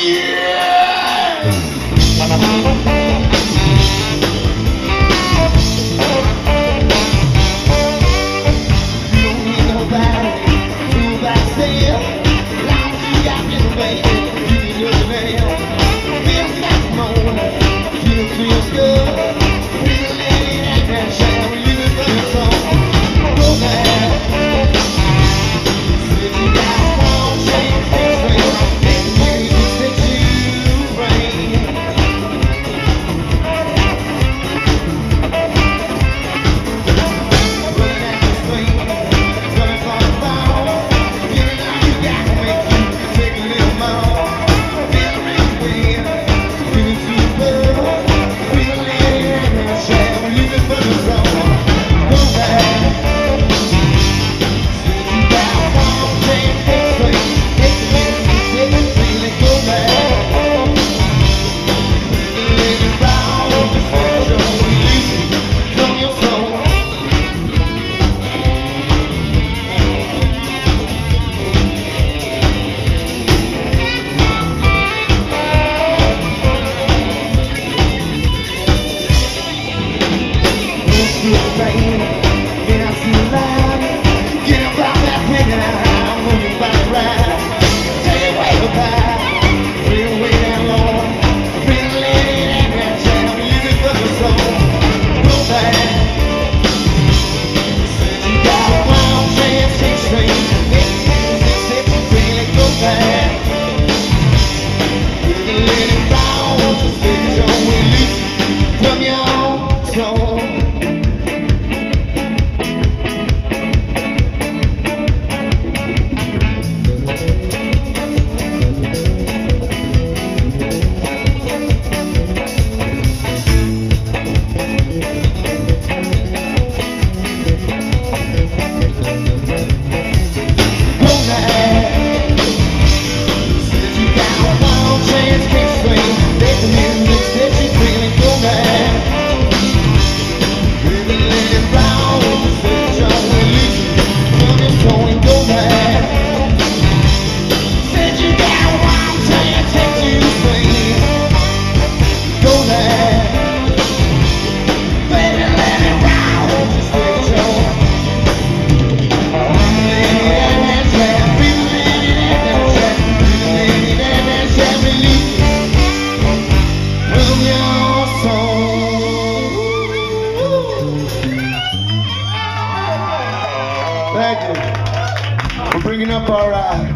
Yeah. Get about that winner, I'm winning about to ride. Stay away from and right. bringing up our uh,